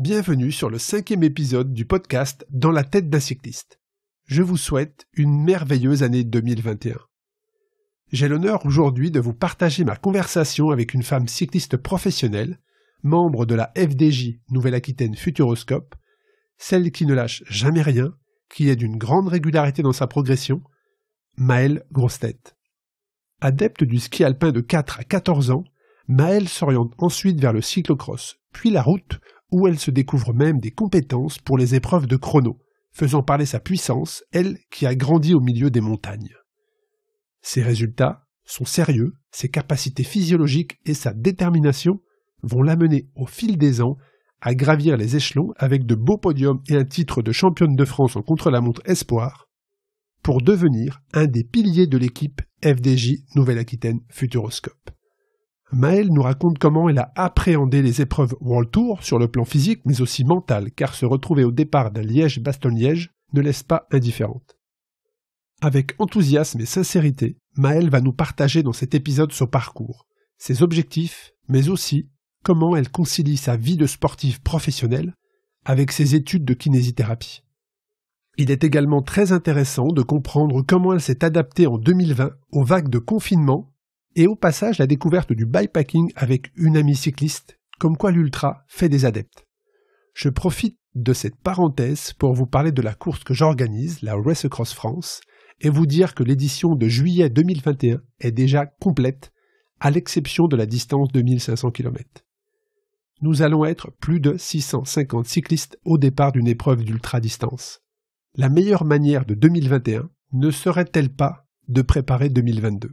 Bienvenue sur le cinquième épisode du podcast Dans la tête d'un cycliste. Je vous souhaite une merveilleuse année 2021. J'ai l'honneur aujourd'hui de vous partager ma conversation avec une femme cycliste professionnelle, membre de la FDJ Nouvelle-Aquitaine Futuroscope, celle qui ne lâche jamais rien, qui est d'une grande régularité dans sa progression, Maëlle Grostet. Adepte du ski alpin de 4 à 14 ans, Maëlle s'oriente ensuite vers le cyclocross, puis la route, où elle se découvre même des compétences pour les épreuves de chrono, faisant parler sa puissance, elle qui a grandi au milieu des montagnes. Ses résultats, son sérieux, ses capacités physiologiques et sa détermination vont l'amener au fil des ans à gravir les échelons avec de beaux podiums et un titre de championne de France en contre-la-montre espoir, pour devenir un des piliers de l'équipe FDJ Nouvelle-Aquitaine Futuroscope. Maëlle nous raconte comment elle a appréhendé les épreuves World Tour sur le plan physique mais aussi mental, car se retrouver au départ d'un Liège-Bastogne-Liège ne laisse pas indifférente. Avec enthousiasme et sincérité, Maëlle va nous partager dans cet épisode son parcours, ses objectifs, mais aussi comment elle concilie sa vie de sportive professionnelle avec ses études de kinésithérapie. Il est également très intéressant de comprendre comment elle s'est adaptée en 2020 aux vagues de confinement et au passage la découverte du bikepacking avec une amie cycliste, comme quoi l'ultra fait des adeptes. Je profite de cette parenthèse pour vous parler de la course que j'organise, la Race Across France, et vous dire que l'édition de juillet 2021 est déjà complète, à l'exception de la distance de 1500 km. Nous allons être plus de 650 cyclistes au départ d'une épreuve d'ultra-distance. La meilleure manière de 2021 ne serait-elle pas de préparer 2022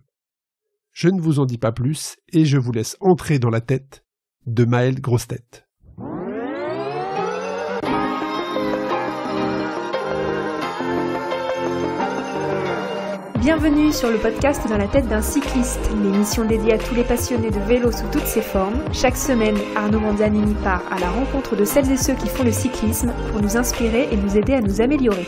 Je ne vous en dis pas plus et je vous laisse entrer dans la tête de Maël Grostet. Bienvenue sur le podcast Dans la tête d'un cycliste, l'émission dédiée à tous les passionnés de vélo sous toutes ses formes. Chaque semaine, Arnaud Manzanini part à la rencontre de celles et ceux qui font le cyclisme pour nous inspirer et nous aider à nous améliorer.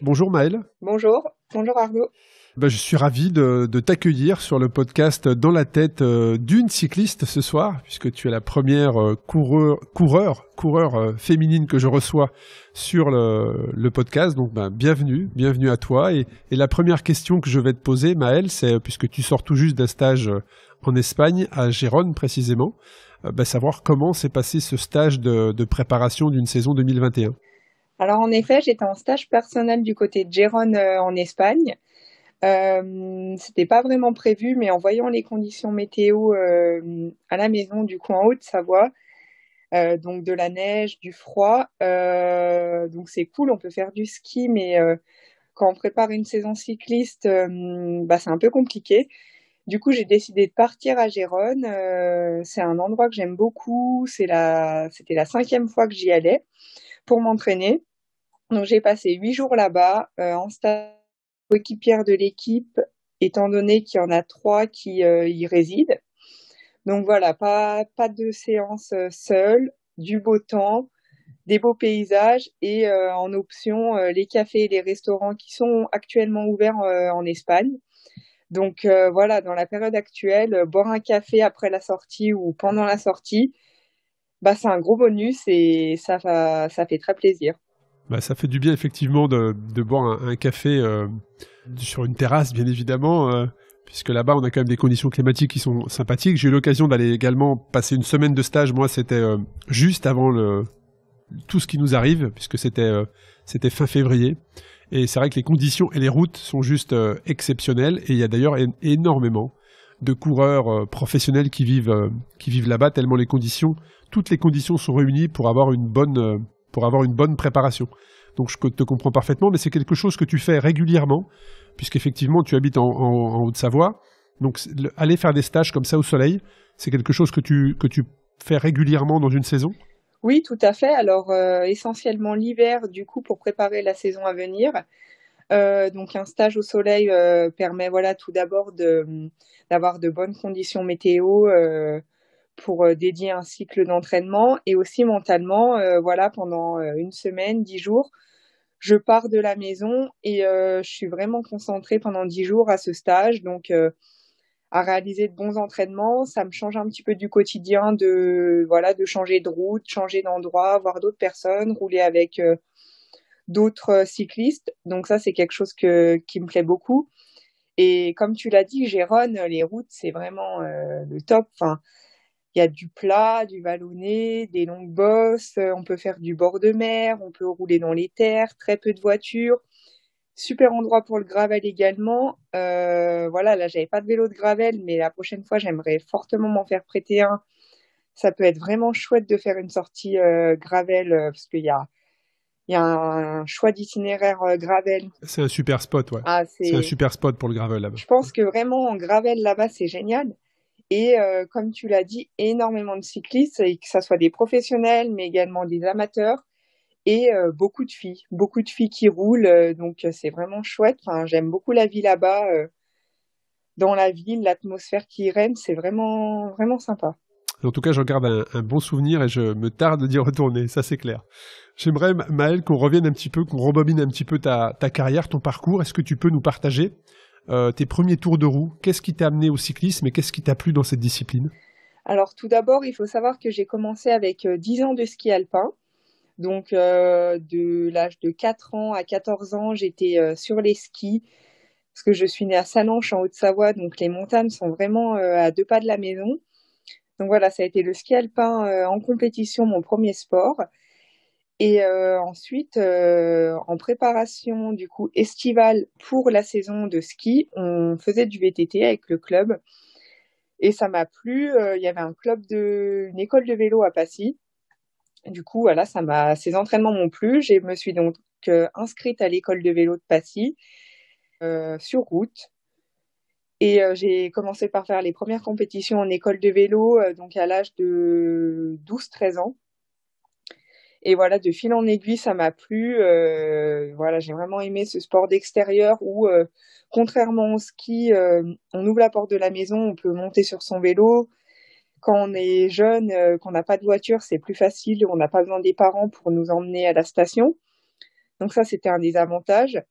Bonjour Maël. Bonjour, bonjour Arnaud. Ben, je suis ravi de, t'accueillir sur le podcast Dans la tête euh, d'une cycliste ce soir, puisque tu es la première euh, coureur, coureur, coureur euh, féminine que je reçois sur le, podcast. Donc, ben, bienvenue, bienvenue à toi. Et, la première question que je vais te poser, Maëlle, c'est puisque tu sors tout juste d'un stage en Espagne, à Gérone précisément, ben, savoir comment s'est passé ce stage de préparation d'une saison 2021. Alors en effet, j'étais en stage personnel du côté de Gérone en Espagne. Euh, c'était pas vraiment prévu, mais en voyant les conditions météo euh, à la maison, du coup en Haute-Savoie, euh, donc de la neige, du froid, euh, donc c'est cool, on peut faire du ski, mais euh, quand on prépare une saison cycliste, bah c'est un peu compliqué. Du coup, j'ai décidé de partir à Gérone. c'est un endroit que j'aime beaucoup. C'est la, c'était la cinquième fois que j'y allais pour m'entraîner. Donc j'ai passé huit jours là-bas en stage coéquipière de l'équipe, étant donné qu'il y en a trois qui euh, y résident. Donc voilà, pas, pas de séance euh, seule, du beau temps, des beaux paysages et euh, en option les cafés et les restaurants qui sont actuellement ouverts en Espagne. Donc voilà, dans la période actuelle, boire un café après la sortie ou pendant la sortie, bah c'est un gros bonus et ça, ça fait très plaisir. Bah, ça fait du bien effectivement de, de boire un, café euh, sur une terrasse, bien évidemment, euh, puisque là-bas on a quand même des conditions climatiques qui sont sympathiques. J'ai eu l'occasion d'aller également passer une semaine de stage. Moi, c'était euh, juste avant le tout ce qui nous arrive, puisque c'était c'était fin février. Et c'est vrai que les conditions et les routes sont juste exceptionnelles. Et il y a d'ailleurs énormément de coureurs professionnels qui vivent qui vivent là-bas, tellement les conditions, toutes les conditions sont réunies pour avoir une bonne pour avoir une bonne préparation. Donc je te comprends parfaitement, mais c'est quelque chose que tu fais régulièrement, puisqu'effectivement tu habites en, Haute-Savoie. Donc aller faire des stages comme ça au soleil, c'est quelque chose que tu, que tu fais régulièrement dans une saison? Oui, tout à fait. Alors euh, essentiellement l'hiver, du coup, pour préparer la saison à venir. Euh, donc un stage au soleil euh, permet voilà tout d'abord d'avoir de bonnes conditions météo pour euh, dédier un cycle d'entraînement et aussi mentalement, euh, voilà, pendant euh, une semaine, dix jours, je pars de la maison et je suis vraiment concentrée pendant dix jours à ce stage. Donc, à réaliser de bons entraînements. Ça me change un petit peu du quotidien de voilà de changer de route, changer d'endroit, voir d'autres personnes, rouler avec d'autres cyclistes. Donc ça c'est quelque chose que qui me plaît beaucoup. Et comme tu l'as dit, Gérone, les routes c'est vraiment le top. Enfin, il y a du plat, du vallonné, des longues bosses. On peut faire du bord de mer, on peut rouler dans les terres, très peu de voitures. Super endroit pour le gravel également. Euh, voilà, là, j'avais pas de vélo de gravel, mais la prochaine fois, j'aimerais fortement m'en faire prêter un. Ça peut être vraiment chouette de faire une sortie euh, gravel euh, parce qu'il y a, il y a un choix d'itinéraire gravel. C'est un super spot, ouais. Ah, c'est un super spot pour le gravel là-bas. Je pense que vraiment en gravel là-bas, c'est génial. Et comme tu l'as dit, énormément de cyclistes, que ce soit des professionnels, mais également des amateurs et euh, beaucoup de filles, beaucoup de filles qui roulent, euh, donc euh, c'est vraiment chouette. Enfin, j'aime beaucoup la vie là-bas, dans la ville, l'atmosphère qui règne, c'est vraiment vraiment sympa. En tout cas, j'en garde un, bon souvenir et je me tarde d'y retourner, ça c'est clair. J'aimerais, Maëlle, qu'on revienne un petit peu, qu'on rebobine un petit peu ta carrière, ton parcours. Est-ce que tu peux nous partager tes premiers tours de roue Qu'est-ce qui t'a amené au cyclisme et qu'est-ce qui t'a plu dans cette discipline? Alors tout d'abord, il faut savoir que j'ai commencé avec 10 ans de ski alpin. Donc, euh, de l'âge de 4 ans à 14 ans, j'étais euh, sur les skis parce que je suis née à Salanches en Haute-Savoie, donc les montagnes sont vraiment euh, à deux pas de la maison. Donc voilà, ça a été le ski alpin en compétition, mon premier sport. Et ensuite, en préparation du coup estivale pour la saison de ski, on faisait du VTT avec le club. Et ça m'a plu. Il y avait un club de, une école de vélo à Passy. Du coup, voilà, ça m'a, ces entraînements m'ont plu. Je me suis donc euh, inscrite à l'école de vélo de Passy euh, sur route. Et euh, j'ai commencé par faire les premières compétitions en école de vélo, donc à l'âge de 12-13 ans. Et voilà, de fil en aiguille, ça m'a plu. voilà, j'ai vraiment aimé ce sport d'extérieur où, contrairement au ski, on ouvre la porte de la maison, on peut monter sur son vélo, quand on est jeune, euh, qu'on n'a pas de voiture, c'est plus facile, on n'a pas besoin des parents pour nous emmener à la station. Donc ça, c'était un des avantages.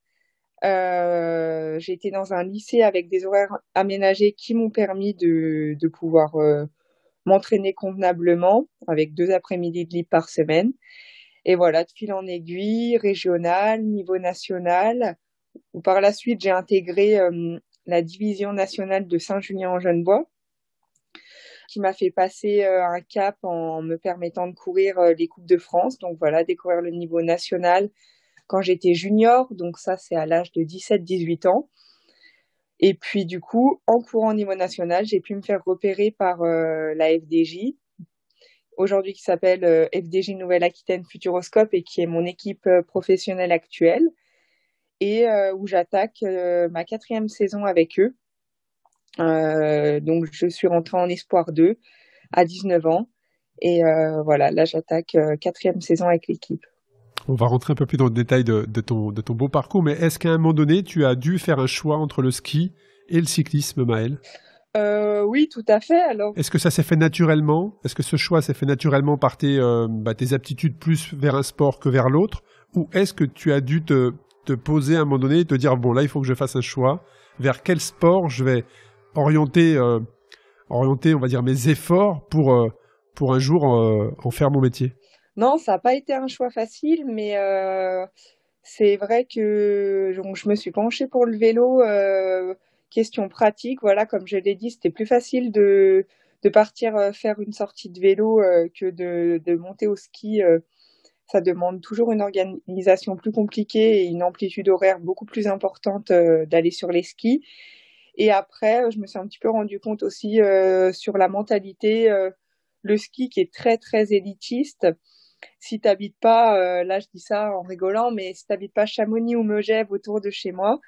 Euh, j'ai été dans un lycée avec des horaires aménagés qui m'ont permis de, de pouvoir euh, m'entraîner convenablement avec deux après-midi de libre par semaine. Et voilà, de fil en aiguille, régional, niveau national. Par la suite, j'ai intégré la division nationale de Saint-Julien-en-Genevois qui m'a fait passer euh, un cap en me permettant de courir euh, les Coupes de France. Donc voilà, découvrir le niveau national quand j'étais junior. Donc ça, c'est à l'âge de 17-18 ans. Et puis du coup, en courant au niveau national, j'ai pu me faire repérer par euh, la FDJ, aujourd'hui qui s'appelle FDJ Nouvelle-Aquitaine Futuroscope et qui est mon équipe professionnelle actuelle, et où j'attaque ma quatrième saison avec eux. Euh, donc je suis rentrée en Espoir 2 à 19 ans. Et euh, voilà, là j'attaque euh, quatrième saison avec l'équipe. On va rentrer un peu plus dans le détail de, ton, de ton beau parcours, mais est-ce qu'à un moment donné, tu as dû faire un choix entre le ski et le cyclisme, Maëlle? Oui, tout à fait. Alors, est-ce que ça s'est fait naturellement? Est-ce que ce choix s'est fait naturellement par tes, bah, tes aptitudes plus vers un sport que vers l'autre? Ou est-ce que tu as dû te, te poser à un moment donné et te dire, bon là, il faut que je fasse un choix? Vers quel sport je vais orienter, euh, orienter, on va dire, mes efforts pour, euh, pour un jour euh, en faire mon métier? Non, ça n'a pas été un choix facile, mais c'est vrai que je me suis penchée pour le vélo. question pratique, voilà, comme je l'ai dit, c'était plus facile de, partir faire une sortie de vélo que de, monter au ski ça demande toujours une organisation plus compliquée et une amplitude horaire beaucoup plus importante d'aller sur les skis. Et après, je me suis un petit peu rendu compte aussi euh, sur la mentalité, euh, le ski qui est très très élitiste. Si t'habites pas, euh, là je dis ça en rigolant, mais si t'habites pas Chamonix ou Megève autour de chez moi,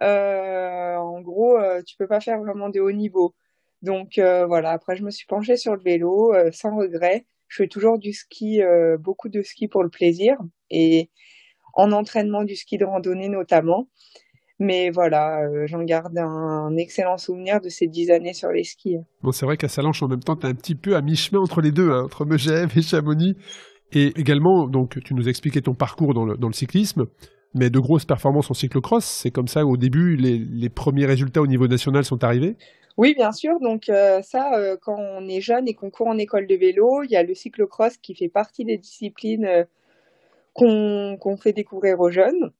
en gros, tu peux pas faire vraiment de haut niveau. Donc voilà. Après, je me suis penchée sur le vélo sans regret. Je fais toujours du ski, beaucoup de ski pour le plaisir et en entraînement du ski de randonnée notamment. Mais voilà, euh, j'en garde un, excellent souvenir de ces dix années sur les skis. Bon, c'est vrai qu'à Salanches, en même temps, tu es un petit peu à mi-chemin entre les deux, hein, entre Megève et Chamonix. Et également, donc, tu nous expliquais ton parcours dans le, dans le cyclisme, mais de grosses performances en cyclocross. C'est comme ça, au début, les, les premiers résultats au niveau national sont arrivés? Oui, bien sûr. Donc ça, quand on est jeune et qu'on court en école de vélo, il y a le cyclocross qui fait partie des disciplines qu'on fait découvrir aux jeunes.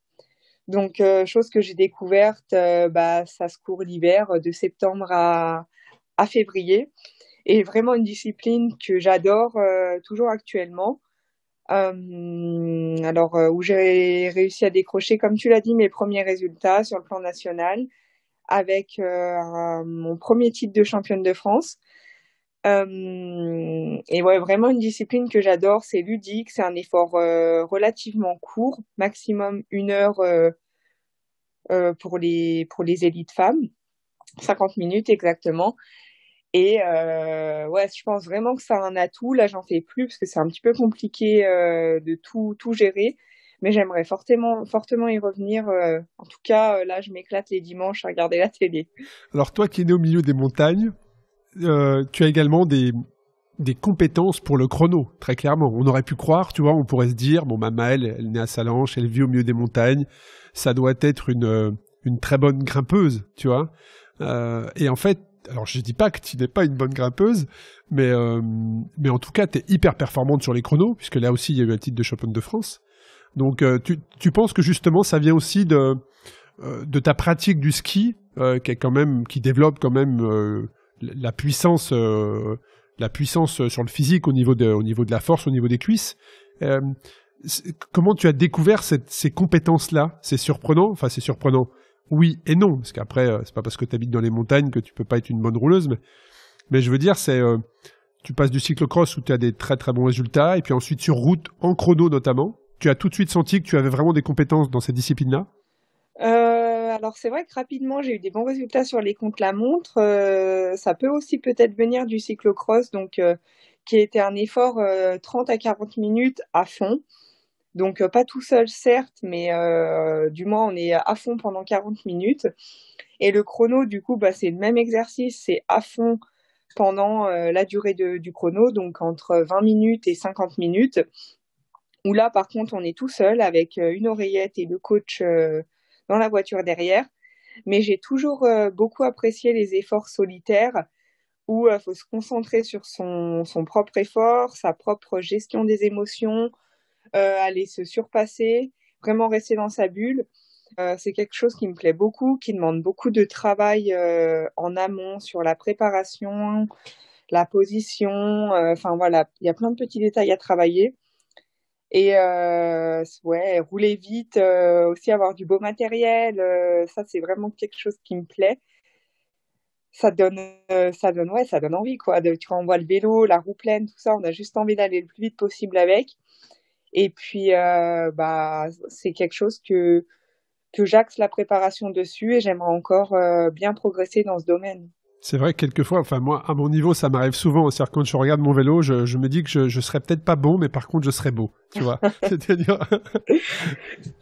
Donc, chose que j'ai découverte, bah, ça se court l'hiver de septembre à, à février. Et vraiment une discipline que j'adore toujours actuellement. Euh, alors, où j'ai réussi à décrocher, comme tu l'as dit, mes premiers résultats sur le plan national avec mon premier titre de championne de France. Euh, et ouais, vraiment une discipline que j'adore, c'est ludique, c'est un effort euh, relativement court, maximum une heure euh, euh, pour les pour les élites femmes, 50 minutes exactement. Et euh, ouais, je pense vraiment que ça a un atout. Là, j'en fais plus parce que c'est un petit peu compliqué de tout tout gérer, mais j'aimerais fortement fortement y revenir. en tout cas, là, je m'éclate les dimanches à regarder la télé. Alors toi, qui es né au milieu des montagnes, euh, tu as également des, des compétences pour le chrono, très clairement. On aurait pu croire, tu vois, on pourrait se dire, bon, ma Maëlle, elle est née à Salanches, elle vit au milieu des montagnes, ça doit être une, euh, une très bonne grimpeuse, tu vois. Euh, et en fait, alors je dis pas que tu n'es pas une bonne grimpeuse, mais, euh, mais en tout cas, tu es hyper performante sur les chronos, puisque là aussi, il y a eu un titre de championne de France. Donc, euh, tu, tu penses que justement, ça vient aussi de, de ta pratique du ski, qui est quand même, qui développe quand même la puissance, euh, la puissance sur le physique au niveau de, au niveau de la force, au niveau des cuisses. Euh, comment tu as découvert ces compétences-là? C'est surprenant? Enfin, c'est surprenant. Oui et non, parce qu'après, euh, c'est pas parce que tu habites dans les montagnes que tu peux pas être une bonne rouleuse, mais, je veux dire, c'est tu passes du cyclocross où tu as des très très bons résultats, et puis ensuite sur route, en chrono notamment, tu as tout de suite senti que tu avais vraiment des compétences dans cette discipline-là alors c'est vrai que rapidement j'ai eu des bons résultats sur les comptes la montre. Euh, ça peut aussi peut-être venir du cyclocross, donc euh, qui était un effort 30 euh, à 40 minutes à fond. Donc pas tout seul certes, mais du moins on est à fond pendant 40 minutes. Et le chrono du coup bah, c'est le même exercice, c'est à fond pendant la durée du chrono, donc entre 20 minutes et 50 minutes. Où là par contre on est tout seul avec une oreillette et le coach dans la voiture derrière. Mais j'ai toujours euh, beaucoup apprécié les efforts solitaires où il euh, faut se concentrer sur son, propre effort, sa propre gestion des émotions, euh, aller se surpasser, vraiment rester dans sa bulle. c'est quelque chose qui me plaît beaucoup, qui demande beaucoup de travail en amont sur la préparation, la position. Enfin voilà, il y a plein de petits détails à travailler. Et euh, ouais, rouler vite, euh, aussi avoir du beau matériel, euh, ça c'est vraiment quelque chose qui me plaît. Ça donne, ça donne, ouais, ça donne envie quoi. De, on voit le vélo, la roue pleine, tout ça, on a juste envie d'aller le plus vite possible avec. Et puis, bah, c'est quelque chose que que j'axe la préparation dessus et j'aimerais encore bien progresser dans ce domaine. C'est vrai que quelquefois, enfin moi, à mon niveau, ça m'arrive souvent. C'est-à-dire quand je regarde mon vélo, je, je me dis que je, je serais peut-être pas bon, mais par contre, je serais beau. Tu vois C'est-à-dire.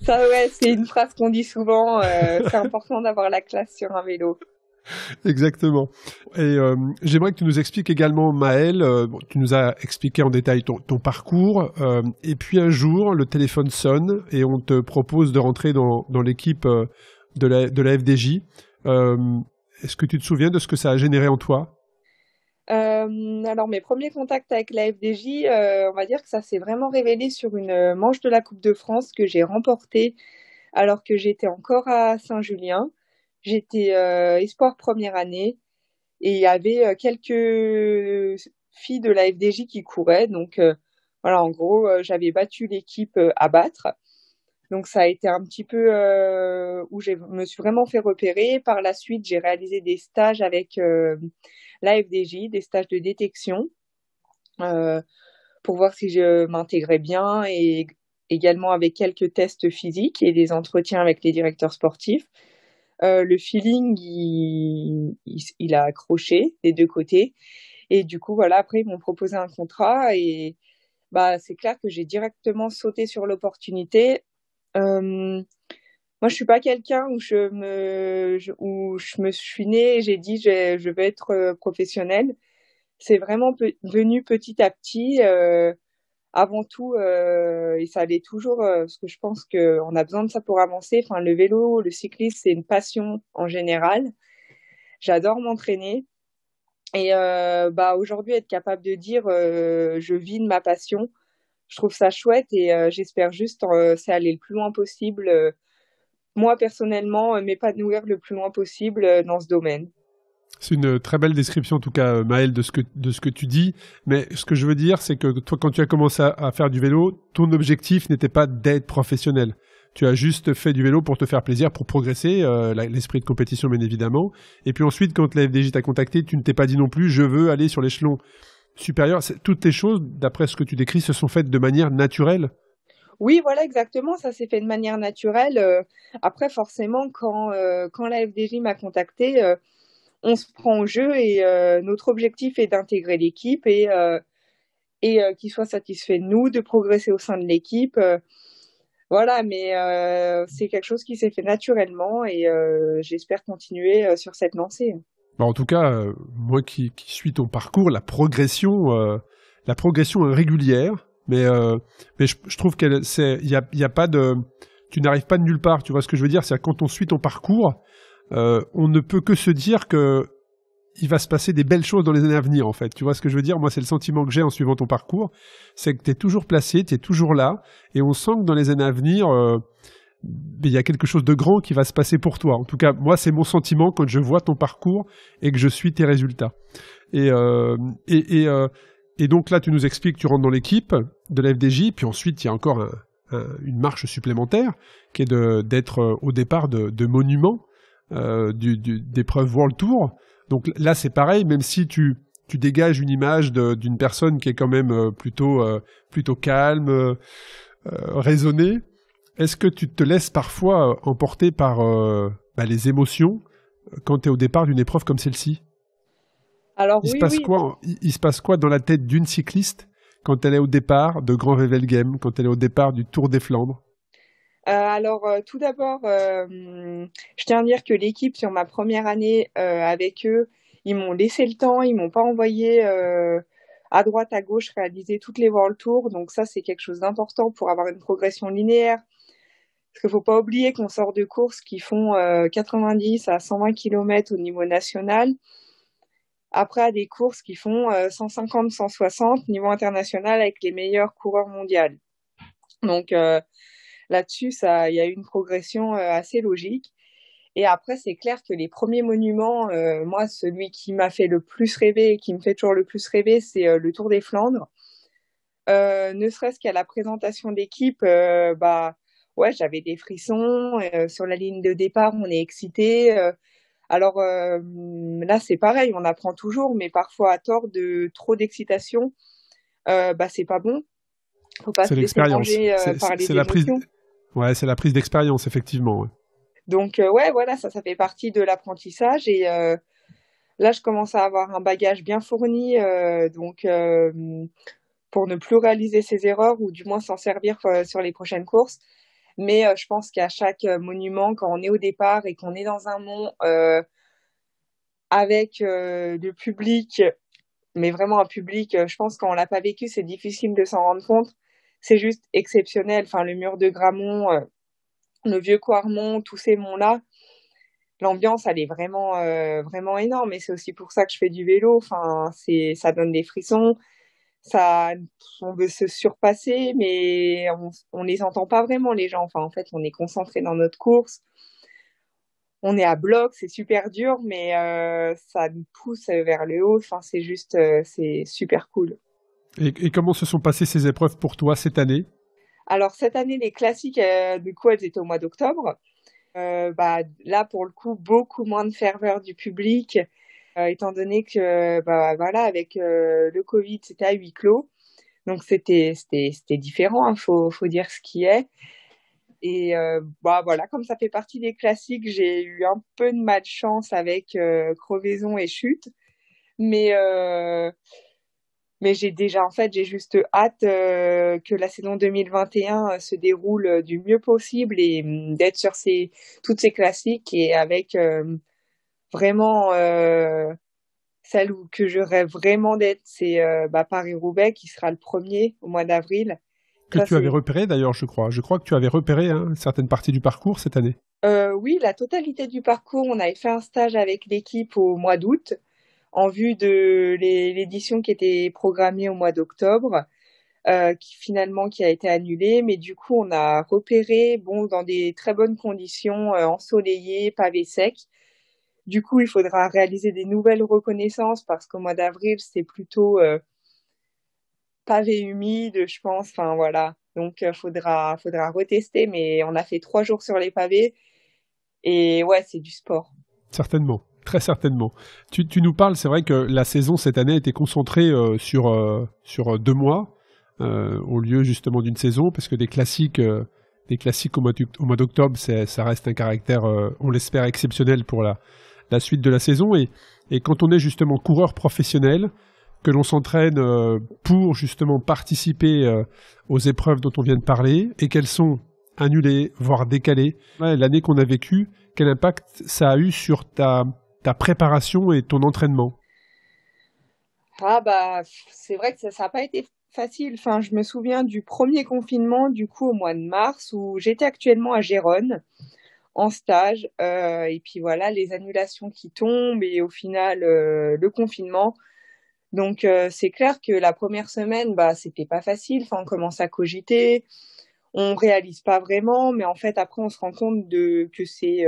ça, ouais, c'est une phrase qu'on dit souvent. Euh, c'est important d'avoir la classe sur un vélo. Exactement. Et euh, j'aimerais que tu nous expliques également, Maël, euh, tu nous as expliqué en détail ton, parcours, euh, et puis un jour, le téléphone sonne et on te propose de rentrer dans, l'équipe de la, de la FDJ. Est-ce que tu te souviens de ce que ça a généré en toi? Alors mes premiers contacts avec la FDJ, on va dire que ça s'est vraiment révélé sur une manche de la Coupe de France que j'ai remportée alors que j'étais encore à Saint-Julien. J'étais euh, espoir première année et il y avait quelques filles de la FDJ qui couraient. Donc voilà, en gros, j'avais battu l'équipe à battre. Donc ça a été un petit peu euh, où je me suis vraiment fait repérer. Par la suite, j'ai réalisé des stages avec euh, la FDJ, des stages de détection, euh, pour voir si je m'intégrais bien et également avec quelques tests physiques et des entretiens avec les directeurs sportifs. Euh, le feeling, il, a accroché des deux côtés. Et du coup, voilà, après, ils m'ont proposé un contrat et bah, c'est clair que j'ai directement sauté sur l'opportunité euh, moi, je suis pas quelqu'un où je me où je me suis née et j'ai dit je, je vais être euh, professionnelle. C'est vraiment venu petit à petit. Avant tout, euh, et ça allait toujours, euh, parce que je pense qu'on a besoin de ça pour avancer. Enfin, le vélo, le cyclisme, c'est une passion en général. J'adore m'entraîner. Et euh, bah aujourd'hui être capable de dire je vis de ma passion, je trouve ça chouette et j'espère juste c'est aller le plus loin possible. moi personnellement m'épanouir le plus loin possible dans ce domaine. C'est une très belle description, en tout cas, Maëlle, de ce que, de ce que tu dis. Mais ce que je veux dire, c'est que toi, quand tu as commencé à faire du vélo, ton objectif n'était pas d'être professionnel. Tu as juste fait du vélo pour te faire plaisir, pour progresser, euh, l'esprit de compétition bien évidemment. Et puis ensuite, quand la FDJ t'a contacté, tu ne t'es pas dit non plus, je veux aller sur l'échelon supérieur. Toutes les choses, d'après ce que tu décris, se sont faites de manière naturelle. Oui, voilà, exactement. Ça s'est fait de manière naturelle. Euh, après, forcément, quand, euh, quand la FDJ m'a contacté, on se prend au jeu et notre objectif est d'intégrer l'équipe et, et qu'il soit satisfait de nous, de progresser au sein de l'équipe. Voilà, mais euh, c'est quelque chose qui s'est fait naturellement et euh, j'espère continuer euh, sur cette lancée. Bah, en tout cas, moi qui, suis ton parcours, la progression, la progression est régulière, mais mais je, trouve qu'il y a, y a pas de, tu n'arrives pas de nulle part. Tu vois ce que je veux dire? C'est quand on suit ton parcours, on ne peut que se dire que il va se passer des belles choses dans les années à venir, en fait. Tu vois ce que je veux dire? Moi, c'est le sentiment que j'ai en suivant ton parcours. C'est que tu es toujours placé, tu es toujours là. Et on sent que dans les années à venir, euh, il y a quelque chose de grand qui va se passer pour toi. En tout cas, moi, c'est mon sentiment quand je vois ton parcours et que je suis tes résultats. Et, euh, et, euh, et donc là, tu nous expliques, tu rentres dans l'équipe de la puis ensuite, il y a encore une marche supplémentaire qui est d'être au départ de, de monuments euh, du, World Tour. Donc là, c'est pareil, même si tu, tu dégages une image d'une personne qui est quand même euh, plutôt, euh, plutôt calme, euh, raisonnée, est-ce que tu te laisses parfois emporter par bah, les émotions quand tu es au départ d'une épreuve comme celle-ci? Alors, il, se passe Quoi, il, se passe quoi dans la tête d'une cycliste quand elle est au départ de Grand Game, quand elle est au départ du Tour des Flandres? Alors tout d'abord, je tiens à dire que l'équipe sur ma première année avec eux, ils m'ont laissé le temps, ils m'ont pas envoyé à droite, à gauche réaliser toutes les World Tours. Donc ça, c'est quelque chose d'important pour avoir une progression linéaire. Parce qu'il faut pas oublier qu'on sort de courses qui font 90 à 120 km au niveau national. Après, à des courses qui font 150, 160 niveau international avec les meilleurs coureurs mondiaux. Donc là-dessus, ça, il y a eu une progression assez logique. Et après, c'est clair que les premiers monuments, euh, moi, celui qui m'a fait le plus rêver et qui me fait toujours le plus rêver, c'est euh, le Tour des Flandres. Euh, ne serait-ce qu'à la présentation d'équipe, bah ouais, j'avais des frissons. sur la ligne de départ, on est excité. alors là, c'est pareil, on apprend toujours, mais parfois à tort de trop d'excitation, bah c'est pas bon. Faut pas se laisser manger par les émotions. prise... Ouais, c'est la prise d'expérience, effectivement. Donc euh, ouais, voilà, ça, ça fait partie de l'apprentissage et euh, là, je commence à avoir un bagage bien fourni, euh, donc pour ne plus réaliser ces erreurs ou du moins s'en servir sur les prochaines courses. Mais je pense qu'à chaque monument, quand on est au départ et qu'on est dans un mont avec le public, mais vraiment un public, je pense qu'on l'a pas vécu, c'est difficile de s'en rendre compte. C'est juste exceptionnel. Enfin, le mur de Gramont, le vieux Quarmont, tous ces monts-là, l'ambiance elle est vraiment euh, vraiment énorme. Et c'est aussi pour ça que je fais du vélo. Enfin c'est ça donne des frissons. Ça on veut se surpasser mais on, on les entend pas vraiment les gens. Enfin en fait on est concentré dans notre course. On est à bloc c'est super dur mais euh, ça nous pousse vers le haut. Enfin c'est juste euh, c'est super cool et comment se sont passées ces épreuves pour toi cette année? Alors cette année, les classiques, euh, du coup, elles étaient au mois d'octobre. Euh, bah, là, pour le coup, beaucoup moins de ferveur du public, euh, étant donné que, bah, voilà, avec le Covid, c'était à huis clos. Donc c'était différent, il hein, faut faut dire ce qui est. Et bah voilà, comme ça fait partie des classiques, j'ai eu un peu de malchance avec crevaison et chute, mais mais j'ai déjà, en fait, j'ai juste hâte euh, que la saison 2021 euh, se déroule euh, du mieux possible et hum, d'être sur ces, toutes ces classiques et avec vraiment celle où que je rêve vraiment d'être, c'est bah, Paris-Roubaix qui sera le premier au mois d'avril. Que tu avais repéré d'ailleurs, je crois. Je crois que tu avais repéré hein, certaines parties du parcours cette année. Oui, la totalité du parcours. On avait fait un stage avec l'équipe au mois d'août en vue de l'édition qui était programmée au mois d'octobre. Euh, qui finalement qui a été annulée, mais du coup on a repéré bon dans des très bonnes conditions euh, ensoleillées, pavés secs. Du coup, il faudra réaliser des nouvelles reconnaissances parce qu'au mois d'avril c'est plutôt euh, pavé humide, je pense. Enfin voilà, donc euh, faudra faudra retester, mais on a fait trois jours sur les pavés et ouais, c'est du sport. Certainement. Très certainement. Tu, nous parles, c'est vrai que la saison cette année était concentrée sur, sur deux mois. Euh, au lieu justement d'une saison, parce que des classiques, euh, des classiques au mois d'octobre, ça reste un caractère, euh, on l'espère, exceptionnel pour la, la suite de la saison. Et, et quand on est justement coureur professionnel, que l'on s'entraîne pour justement participer aux épreuves dont on vient de parler, et qu'elles sont annulées, voire décalées, l'année qu'on a vécue, quel impact ça a eu sur ta, ta préparation et ton entraînement ah bah c'est vrai que ça n'a pas été facile. Enfin, je me souviens du premier confinement, du coup, au mois de mars, où j'étais actuellement à Gérone en stage. Euh, et puis voilà, les annulations qui tombent et au final, euh, le confinement. Donc, euh, c'est clair que la première semaine, bah, c'était pas facile. Enfin, on commence à cogiter. On réalise pas vraiment, mais en fait, après, on se rend compte de, que c'est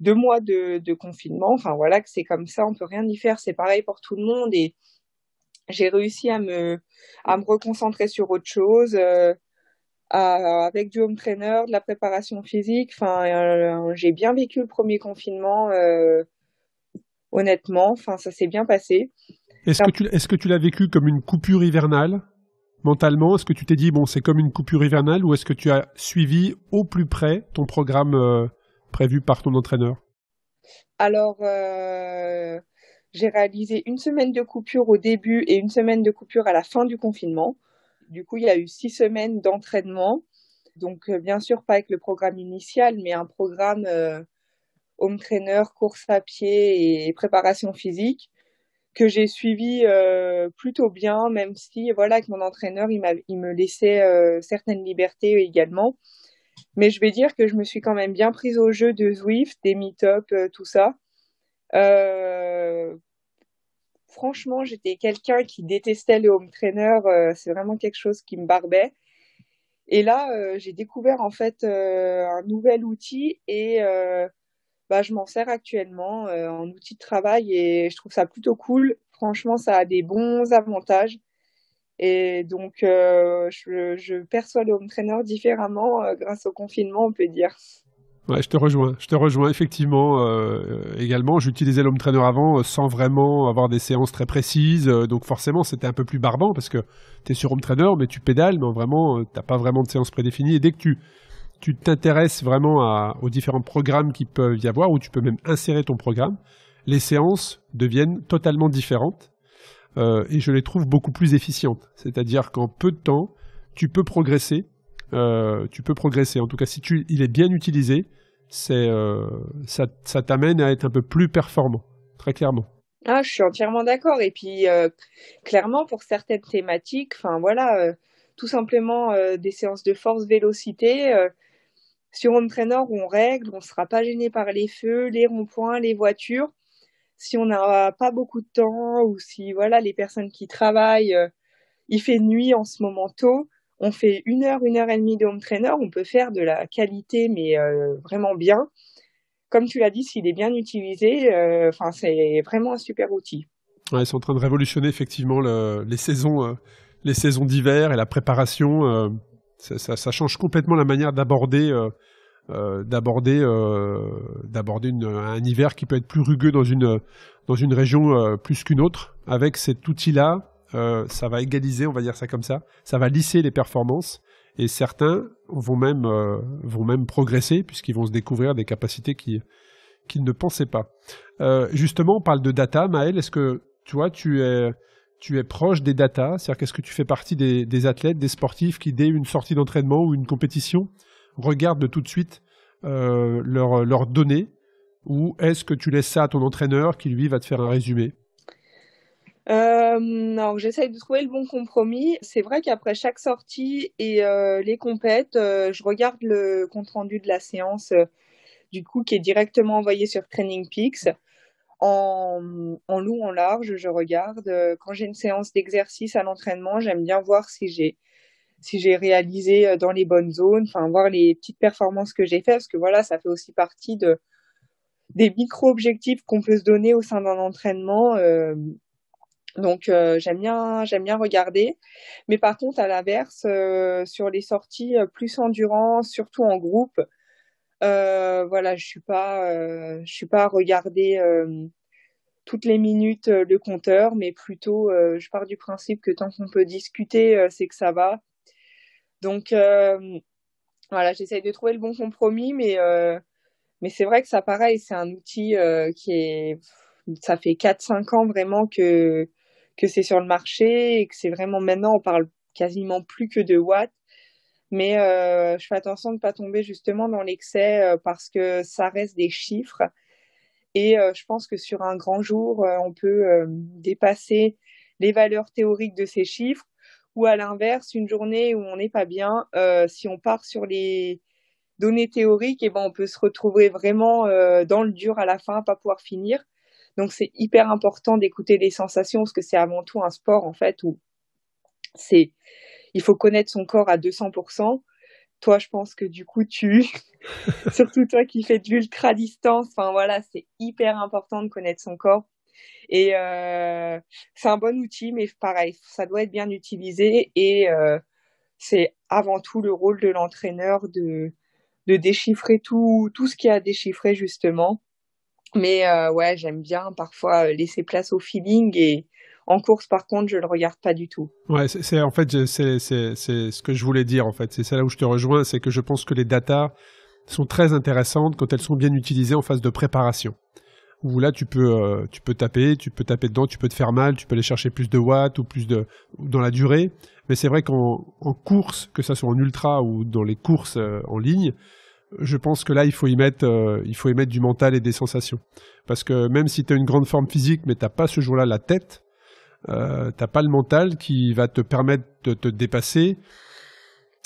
deux mois de, de confinement. Enfin, voilà, que c'est comme ça. On peut rien y faire. C'est pareil pour tout le monde. Et, j'ai réussi à me, à me reconcentrer sur autre chose, euh, avec du home trainer, de la préparation physique. Enfin, euh, j'ai bien vécu le premier confinement, euh, honnêtement. Enfin, ça s'est bien passé. Est-ce que tu, est-ce que tu l'as vécu comme une coupure hivernale mentalement? Est-ce que tu t'es dit bon, c'est comme une coupure hivernale, ou est-ce que tu as suivi au plus près ton programme prévu par ton entraîneur Alors j'ai réalisé une semaine de coupure au début et une semaine de coupure à la fin du confinement. Du coup, il y a eu six semaines d'entraînement. Donc, euh, bien sûr, pas avec le programme initial, mais un programme euh, home trainer, course à pied et préparation physique que j'ai suivi euh, plutôt bien, même si, voilà, avec mon entraîneur, il me laissait certaines libertés également. Mais je vais dire que je me suis quand même bien prise au jeu de Zwift, des meet-up, tout ça. Euh, franchement, j'étais quelqu'un qui détestait le home trainer. Euh, c'est vraiment quelque chose qui me barbait. Et là, euh, j'ai découvert en fait un nouvel outil et bah, je m'en sers actuellement en outil de travail et je trouve ça plutôt cool. Franchement, ça a des bons avantages. Et donc, je, je, perçois le home trainer différemment grâce au confinement, on peut dire. Ouais, je te rejoins. Je te rejoins effectivement. Euh, également, j'utilisais l'home trainer avant euh, sans vraiment avoir des séances très précises. Euh, donc forcément, c'était un peu plus barbant parce que tu es sur home trainer, mais tu pédales, mais vraiment, t'as pas vraiment de séance prédéfinie. Et dès que tu tu t'intéresses vraiment aux différents programmes qui peuvent y avoir, ou tu peux même insérer ton programme, les séances deviennent totalement différentes. Et je les trouve beaucoup plus efficientes. C'est-à-dire qu'en peu de temps, tu peux progresser euh, tu peux progresser. En tout cas, si tu, il est bien utilisé, c'est, euh, ça, ça t'amène à être un peu plus performant, très clairement. Ah, je suis entièrement d'accord. Et puis, euh, clairement, pour certaines thématiques, enfin voilà, tout simplement des séances de force vélocité. sur Home Trainer, on règle, on ne sera pas gêné par les feux, les ronds-points, les voitures. Si on n'a pas beaucoup de temps ou si voilà les personnes qui travaillent, il fait nuit en ce moment tôt, on fait une heure, une heure et demie de home trainer, on peut faire de la qualité, mais euh, vraiment bien. Comme tu l'as dit, s'il est bien utilisé, euh, c'est vraiment un super outil. Ils sont en train de révolutionner effectivement les saisons, euh, les saisons d'hiver et la préparation. Ça, change complètement la manière d'aborder, d'aborder, d'aborder un hiver qui peut être plus rugueux dans une dans une région plus qu'une autre. Avec cet outil-là, euh, ça va égaliser, on va dire ça comme ça, ça va lisser les performances et certains vont même, euh, vont même progresser puisqu'ils vont se découvrir des capacités qu'ils ne pensaient pas. Euh, justement, on parle de data, Maël, est-ce que tu vois, tu es, tu es proche des data, c'est-à-dire qu'est-ce que tu fais partie des, des, athlètes, des sportifs qui, dès une sortie d'entraînement ou une compétition, regardent tout de suite leurs leur données ou est-ce que tu laisses ça à ton entraîneur qui lui va te faire un résumé? Euh, non, j'essaye de trouver le bon compromis. C'est vrai qu'après chaque sortie et euh, les compètes, euh, je regarde le compte rendu de la séance du coup, qui est directement envoyé sur Training Peaks. En, en long, en large, je regarde. Quand j'ai une séance d'exercice à l'entraînement, j'aime bien voir si j'ai si j'ai réalisé dans les bonnes zones, enfin voir les petites performances que j'ai faites, parce que voilà, ça fait aussi partie de des micro-objectifs qu'on peut se donner au sein d'un entraînement. Euh, donc euh, j'aime bien j'aime bien regarder. Mais par contre à l'inverse euh, sur les sorties plus endurance, surtout en groupe, voilà je suis pas je suis pas à regarder toutes les minutes le compteur, mais plutôt je pars du principe que tant qu'on peut discuter, c'est que ça va. Donc voilà, j'essaye de trouver le bon compromis, mais mais c'est vrai que ça, pareil, c'est un outil euh, qui est, ça fait 4-5 ans vraiment que c'est sur le marché et que c'est vraiment maintenant, on parle quasiment plus que de watts. Mais euh, je fais attention de ne pas tomber justement dans l'excès euh, parce que ça reste des chiffres. Et je pense que sur un grand jour, on peut dépasser les valeurs théoriques de ces chiffres. Ou à l'inverse, une journée où on n'est pas bien, si on part sur les données théoriques, et ben on peut se retrouver vraiment euh, dans le dur à la fin, pas pouvoir finir. Donc c'est hyper important d'écouter les sensations parce que c'est avant tout un sport en fait où c'est il faut connaître son corps à 200%. Toi, je pense que du coup tu surtout toi qui fais de l'ultra distance, enfin voilà, c'est hyper important de connaître son corps. Et euh, c'est un bon outil, mais pareil, ça doit être bien utilisé et euh, c'est avant tout le rôle de l'entraîneur de déchiffrer tout, tout ce qu'il y a à déchiffrer justement. Mais euh, ouais, j'aime bien parfois laisser place au feeling et en course par contre, je le regarde pas du tout. Ouais, c'est en fait c'est ce que je voulais dire en fait. C'est là où je te rejoins, c'est que je pense que les datas sont très intéressantes quand elles sont bien utilisées en phase de préparation. Où là tu peux euh, tu peux taper, tu peux taper dedans, tu peux te faire mal, tu peux aller chercher plus de watts ou plus de dans la durée. Mais c'est vrai qu'en en course, que ça soit en ultra ou dans les courses en ligne, je pense que là, il faut y mettre, euh, il faut y mettre du mental et des sensations. Parce que même si tu as une grande forme physique, mais t'as pas ce jour-là la tête, euh, t'as pas le mental qui va te permettre de te dépasser.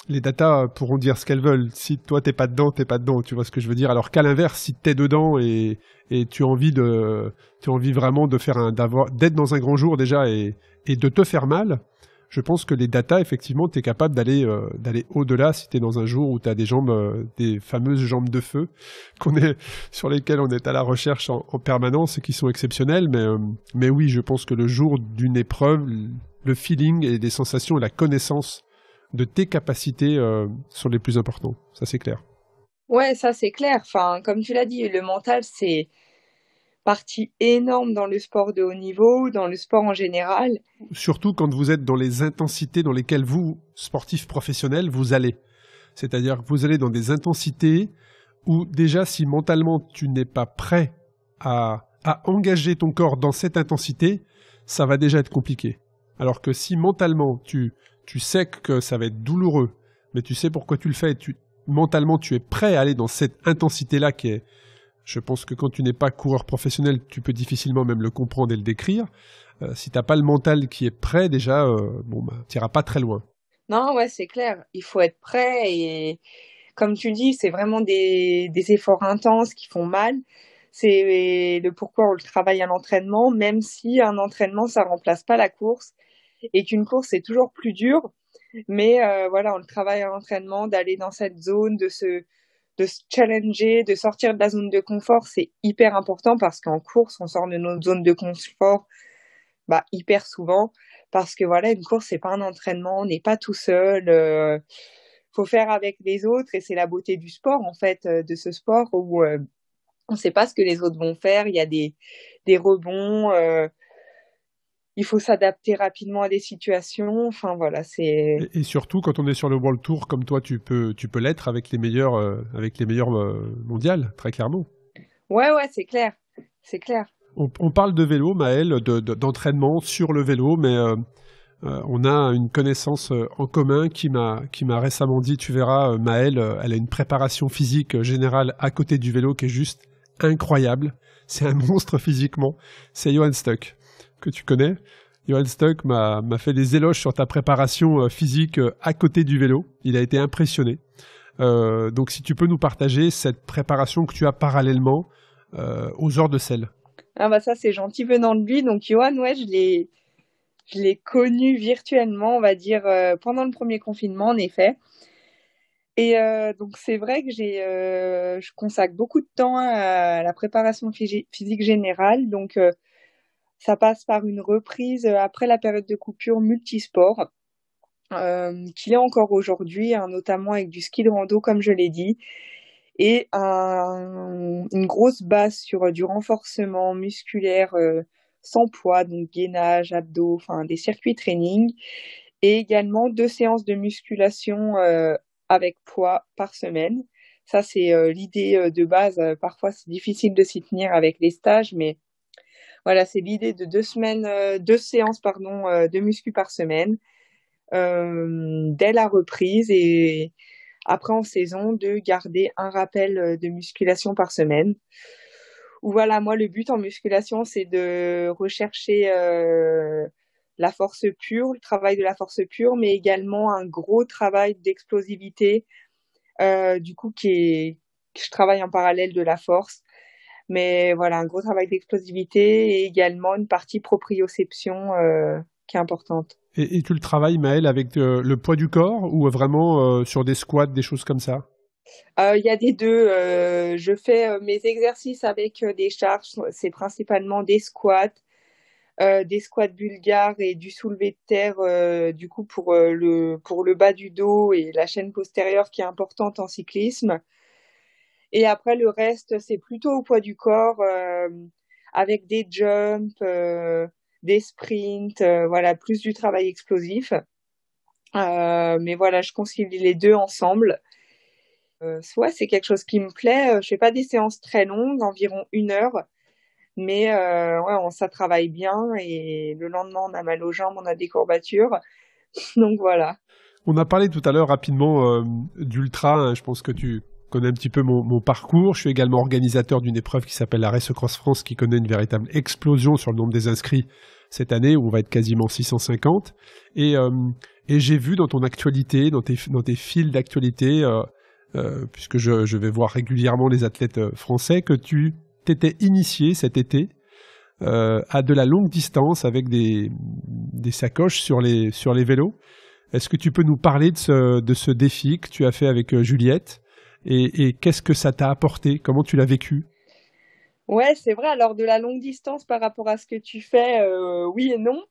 Les datas pourront dire ce qu'elles veulent. Si toi t'es pas dedans, t'es pas dedans. Tu vois ce que je veux dire Alors qu'à l'inverse, si t'es dedans et, et tu as envie de, tu as envie vraiment de faire un, d'être dans un grand jour déjà et, et de te faire mal, je pense que les data, effectivement, tu es capable d'aller euh, d'aller au-delà si tu es dans un jour où tu as des jambes, euh, des fameuses jambes de feu, qu'on est, sur lesquelles on est à la recherche en, permanence et qui sont exceptionnelles. Mais, euh, mais oui, je pense que le jour d'une épreuve, le feeling et les sensations et la connaissance de tes capacités sont les plus importants. Ça, c'est clair. Ouais, ça, c'est clair. Enfin, comme tu l'as dit, le mental, c'est partie énorme dans le sport de haut niveau, dans le sport en général. Surtout quand vous êtes dans les intensités dans lesquelles vous, sportif professionnel, vous allez. C'est-à-dire que vous allez dans des intensités où déjà si mentalement tu n'es pas prêt à, à engager ton corps dans cette intensité, ça va déjà être compliqué. Alors que si mentalement tu, tu sais que ça va être douloureux, mais tu sais pourquoi tu le fais, tu, mentalement tu es prêt à aller dans cette intensité-là qui est, je pense que quand tu n'es pas coureur professionnel, tu peux difficilement même le comprendre et le décrire. Euh, si tu n'as pas le mental qui est prêt, déjà, euh, bon, bah, tu n'iras pas très loin. Non, ouais, c'est clair. Il faut être prêt et, comme tu dis, c'est vraiment des, efforts intenses qui font mal. C'est le pourquoi on le travaille à l'entraînement, même si un entraînement, ça remplace pas la course et qu'une course est toujours plus dure. Mais euh, voilà, on le travaille à l'entraînement, d'aller dans cette zone, de se, de challenger, de sortir de la zone de confort, c'est hyper important parce qu'en course, on sort de notre zone de confort bah, hyper souvent parce que voilà, une course, c'est pas un entraînement, on n'est pas tout seul. Euh, faut faire avec les autres et c'est la beauté du sport en fait, euh, de ce sport où euh, on ne sait pas ce que les autres vont faire. Il y a des, rebonds. Il faut s'adapter rapidement à des situations. Enfin voilà, c'est. Et, surtout quand on est sur le World Tour, comme toi, tu peux, tu peux l'être avec les meilleurs, euh, avec les meilleurs euh, mondiales, très clairement. Ouais, ouais, c'est clair, c'est clair. On, parle de vélo, Maël, d'entraînement sur le vélo, mais euh, on a une connaissance en commun qui m'a qui m'a récemment dit, tu verras, Maël, elle a une préparation physique générale à côté du vélo qui est juste incroyable. C'est un monstre physiquement. C'est Johan Stuck que tu connais. Johan Stuck m'a fait des éloges sur ta préparation euh, physique euh, à côté du vélo. Il a été impressionné. donc si tu peux nous partager cette préparation que tu as parallèlement aux heures de sel. Ah bah ça c'est gentil venant de lui. Donc Johan, ouais, je l'ai, je l'ai connu virtuellement, on va dire, pendant le premier confinement en effet. Et euh, donc c'est vrai que j'ai, euh, je consacre beaucoup de temps à la préparation physique générale. Donc euh, ça passe par une reprise après la période de coupure multisport, qui est encore aujourd'hui, hein, notamment avec du ski de rando comme je l'ai dit, et une grosse base sur du renforcement musculaire sans poids, donc gainage, abdos, enfin des circuits training, et également deux séances de musculation avec poids par semaine. Ça, c'est euh, l'idée euh, de base. Euh, parfois, c'est difficile de s'y tenir avec les stages, mais voilà, c'est l'idée de deux semaines, deux séances, pardon, de muscu par semaine dès la reprise et après en saison de garder un rappel de musculation par semaine. voilà, moi le but en musculation, c'est de rechercher la force pure, le travail de la force pure, mais également un gros travail d'explosivité, euh, du coup, qui est, je travaille en parallèle de la force. Mais voilà, un gros travail d'explosivité et également une partie proprioception euh, qui est importante. Et, tu le travailles, Maëlle, avec euh, le poids du corps ou vraiment sur des squats, des choses comme ça? Il y a des deux. je fais mes exercices avec des charges, c'est principalement des squats, euh, des squats bulgares et du soulevé de terre euh, du coup pour euh, le pour le bas du dos et la chaîne postérieure qui est importante en cyclisme. Et après le reste c'est plutôt au poids du corps avec des jumps, des sprints, voilà plus du travail explosif. mais voilà je concilie les deux ensemble. soit c'est quelque chose qui me plaît. Je fais pas des séances très longues, environ une heure mais euh, ouais, on, ça travaille bien et le lendemain, on a mal aux jambes, on a des courbatures. Donc voilà. On a parlé tout à l'heure rapidement euh, d'ultra. Hein. je pense que tu connais un petit peu mon, parcours. Je suis également organisateur d'une épreuve qui s'appelle la Race Cross France, qui connaît une véritable explosion sur le nombre des inscrits cette année, où on va être quasiment 650. Et, euh, et j'ai vu dans ton actualité, dans tes, dans tes fils d'actualité, euh, euh, puisque je, vais voir régulièrement les athlètes français, que tu t'étais initié cet été à de la longue distance avec des, des sacoches sur les, sur les vélos. Est-ce que tu peux nous parler de ce, de ce défi que tu as fait avec Juliette? Et, qu'est-ce que ça t'a apporté? Comment tu l'as vécu? Ouais, c'est vrai. Alors de la longue distance par rapport à ce que tu fais, euh, oui et non.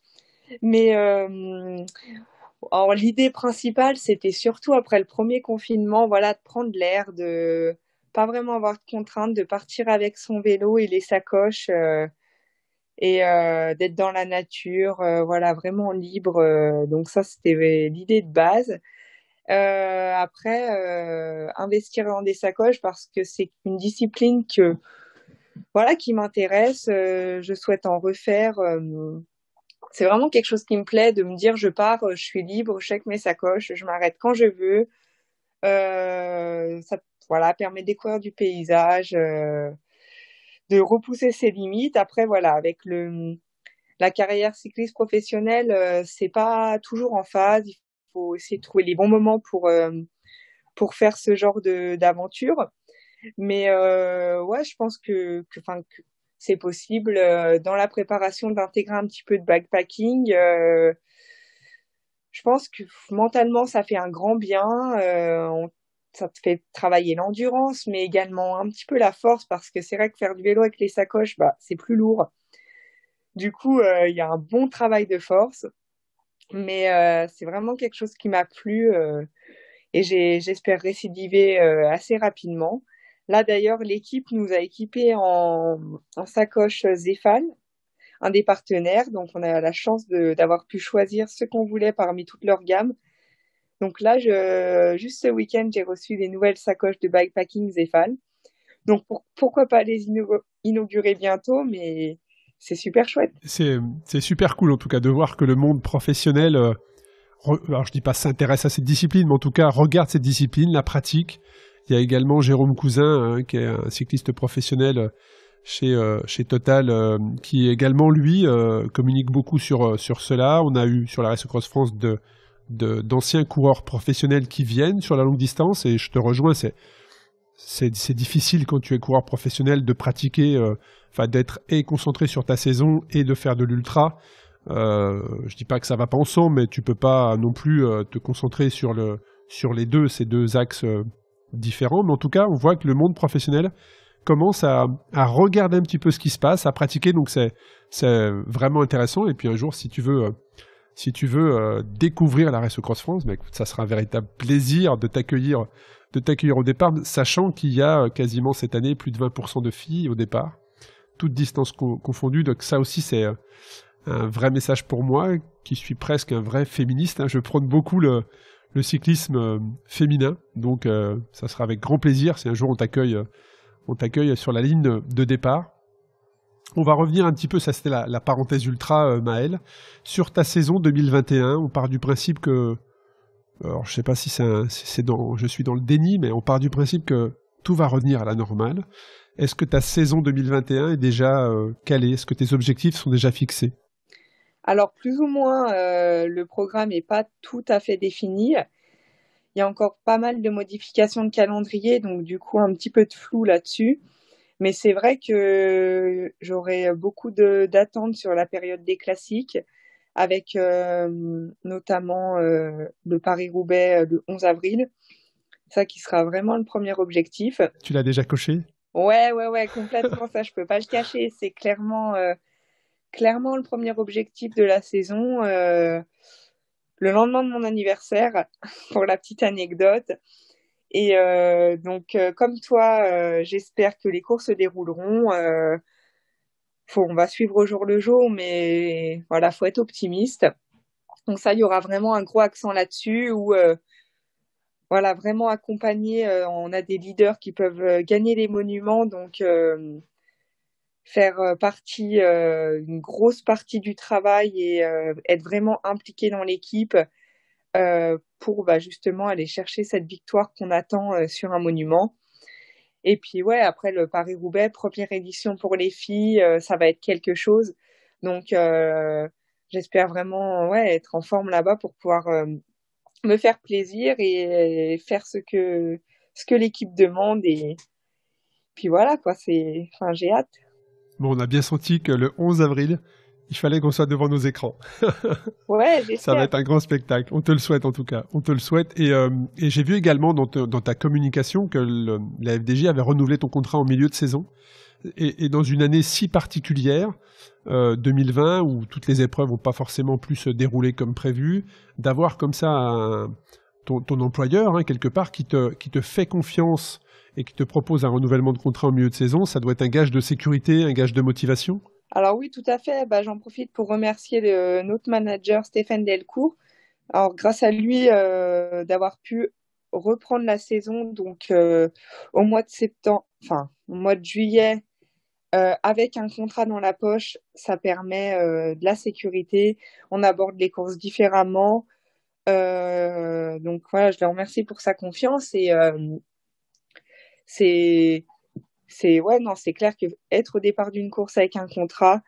Mais euh, l'idée principale, c'était surtout après le premier confinement, voilà, de prendre l'air, de pas vraiment avoir de contrainte, de partir avec son vélo et les sacoches euh, et euh, d'être dans la nature, voilà, vraiment libre. donc ça, c'était l'idée de base. Après, investir dans des sacoches parce que c'est une discipline que voilà qui m'intéresse. je souhaite en refaire. c'est vraiment quelque chose qui me plaît de me dire je pars, je suis libre, je check mes sacoches, je m'arrête quand je veux. ça voilà, permet de découvrir du paysage, euh, de repousser ses limites. Après, voilà, avec le la carrière cycliste professionnelle, euh, c'est pas toujours en phase. Faut essayer de trouver les bons moments pour euh, pour faire ce genre de d'aventure. Mais ouais, je pense que que, enfin, que c'est possible dans la préparation d'intégrer un petit peu de backpacking. je pense que mentalement, ça fait un grand bien. ça te fait travailler l'endurance, mais également un petit peu la force, parce que c'est vrai que faire du vélo avec les sacoches, bah, c'est plus lourd. Du coup, euh, il y a un bon travail de force, mais euh, c'est vraiment quelque chose qui m'a plu euh, et j'espère récidiver assez rapidement. Là, d'ailleurs, l'équipe nous a équipés en, en sacoche Zéphane, un des partenaires, donc on a la chance d'avoir pu choisir ce qu'on voulait parmi toute leur gamme donc là, je, juste ce week-end, j'ai reçu des nouvelles sacoches de bikepacking Zéphane. Donc pourquoi pas les inaugurer bientôt, mais c'est super chouette. C'est super cool en tout cas de voir que le monde professionnel, euh, alors je dis pas s'intéresse à cette discipline, mais en tout cas regarde cette discipline, la pratique. Il y a également Jérôme Cousin, hein, qui est un cycliste professionnel euh, chez, euh, chez Total, qui également lui communique beaucoup sur, sur cela. On a eu sur la Race Cross France de d'anciens coureurs professionnels qui viennent sur la longue distance et je te rejoins, c'est c'est difficile quand tu es coureur professionnel de pratiquer, euh, enfin d'être et concentré sur ta saison et de faire de l'ultra. Euh, je dis pas que ça va pas ensemble, mais tu peux pas non plus euh, te concentrer sur le sur les deux, ces deux axes euh, différents. Mais en tout cas, on voit que le monde professionnel commence à, regarder un petit peu ce qui se passe, à pratiquer. Donc c'est c'est vraiment intéressant. Et puis un jour, si tu veux si tu veux découvrir la Race Cross France, mais écoute, ça sera un véritable plaisir de t'accueillir de t'accueillir au départ, sachant qu'il y a quasiment cette année plus de 20% de filles au départ, toutes distances confondues. Donc ça aussi, c'est euh, un vrai message pour moi, qui suis presque un vrai féministe. Hein. Je prône beaucoup le, cyclisme euh, féminin, donc euh, ça sera avec grand plaisir si un jour on t'accueille, sur la ligne de, départ. On va revenir un petit peu, ça c'était la, parenthèse ultra, Maëlle, sur ta saison 2021. On part du principe que alors je sais pas si c'est dans, je suis dans le déni, mais on part du principe que tout va revenir à la normale. Est-ce que ta saison 2021 est déjà euh, calée? Est-ce que tes objectifs sont déjà fixés? Alors plus ou moins, euh, le programme n'est pas tout à fait défini. Il y a encore pas mal de modifications de calendrier, donc du coup un petit peu de flou là-dessus. Mais c'est vrai que j'aurai beaucoup d'attentes sur la période des classiques avec euh, notamment euh, le Paris-Roubaix euh, le 11 avril. Ça qui sera vraiment le premier objectif. Tu l'as déjà coché? Ouais, ouais, ouais, complètement. ça, je peux pas le cacher. C'est clairement, clairement le premier objectif de la saison. le lendemain de mon anniversaire, pour la petite anecdote. Et donc, comme toi, j'espère que les courses se dérouleront on va suivre au jour le jour, mais voilà, faut être optimiste. Donc ça, il y aura vraiment un gros accent là-dessus où euh, voilà, vraiment accompagner. Euh, on a des leaders qui peuvent euh, gagner les monuments, donc faire partie, une grosse partie du travail et être vraiment impliqué dans l'équipe pour bah, justement aller chercher cette victoire qu'on attend sur un monument. Et puis ouais, après le Paris-Roubaix, première édition pour les filles, euh, ça va être quelque chose. Donc euh, j'espère vraiment ouais être en forme là-bas pour pouvoir euh, me faire plaisir et, faire ce que ce que l'équipe demande et puis voilà quoi, c'est enfin j'ai hâte. Bon, on a bien senti que le 11 avril, il fallait qu'on soit devant nos écrans. ouais, Ça va être un grand spectacle. On te le souhaite en tout cas. On te le souhaite. Et, euh, j'ai vu également dans, ta communication que la FDJ avait renouvelé ton contrat en milieu de saison. Et, dans une année si particulière, 2020, euh, où toutes les épreuves n'ont pas forcément pu se dérouler comme prévu, d'avoir comme ça ton, employeur, hein, quelque part, qui te, qui te fait confiance et qui te propose un renouvellement de contrat en milieu de saison, ça doit être un gage de sécurité, un gage de motivation? Alors oui, tout à fait. Bah, j'en profite pour remercier notre manager Stéphane Delcourt. Alors grâce à lui, euh, d'avoir pu reprendre la saison donc euh, au mois de septembre, enfin au mois de juillet, euh, avec un contrat dans la poche, ça permet de la sécurité. On aborde les courses différemment. donc voilà, je le remercie pour sa confiance et c'est c'est ouais non c'est clair que être au départ d'une course avec un contrat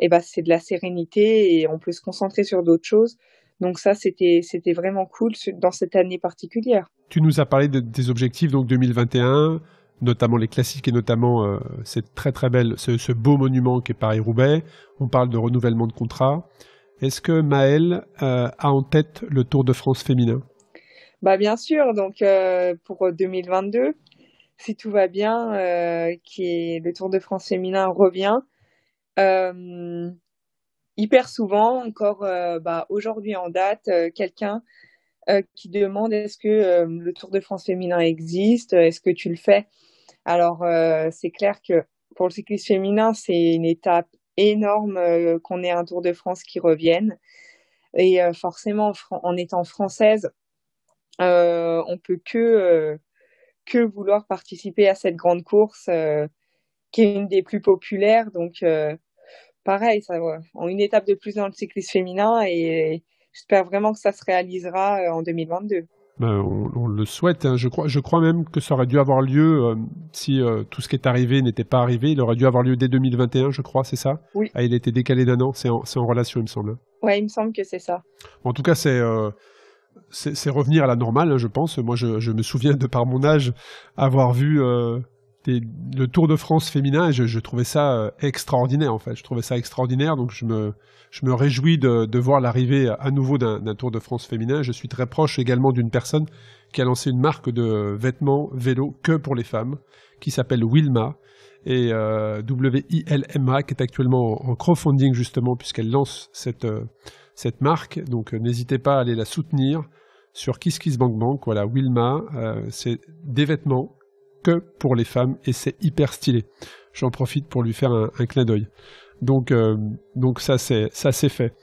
et eh ben c'est de la sérénité et on peut se concentrer sur d'autres choses. Donc ça c'était c'était vraiment cool dans cette année particulière. Tu nous as parlé de, des objectifs donc 2021 notamment les classiques et notamment euh, cette très très belle ce, beau monument qui est Paris Roubaix on parle de renouvellement de contrat. Est-ce que Maëlle euh, a en tête le Tour de France féminin? Bah bien sûr. Donc euh, pour 2022 si tout va bien, euh, le Tour de France féminin revient. Euh, hyper souvent, encore euh, bah, aujourd'hui en date, quelqu'un qui demande est-ce que le Tour de France féminin existe, est-ce que tu le fais? Alors c'est clair que pour le cyclisme féminin, c'est une étape énorme qu'on ait un Tour de France qui revienne. Et forcément, en étant française, on peut que que vouloir participer à cette grande course euh, qui est une des plus populaires. Donc, euh, pareil, ça, en une étape de plus dans le cyclisme féminin et j'espère vraiment que ça se réalisera euh, en 2022. Ben, on, le souhaite. Hein. Je, crois, je crois même que ça aurait dû avoir lieu si tout ce qui est arrivé n'était pas arrivé. Il aurait dû avoir lieu dès 2021, je crois, c'est ça? Oui. Ah, il a été décalé d'un an. C'est en, en, relation, il me semble. Ouais, il me semble que c'est ça. En tout cas, c'est c'est revenir à la normale, hein, je pense. Moi, je, me souviens de par mon âge avoir vu le Tour de France féminin et je, trouvais ça euh, extraordinaire en fait. Je trouvais ça extraordinaire donc je me, réjouis de, de voir l'arrivée à nouveau d'un Tour de France féminin. Je suis très proche également d'une personne qui a lancé une marque de vêtements vélo que pour les femmes qui s'appelle Wilma et euh, W-I-L-M-A qui est actuellement en, crowdfunding justement puisqu'elle lance cette, euh, cette marque. Donc euh, n'hésitez pas à aller la soutenir sur KissKissBankBank. Voilà, Wilma, c'est des vêtements que pour les femmes et c'est hyper stylé. J'en profite pour lui faire un, clin d'œil. Donc, euh, donc ça c'est ça c'est fait.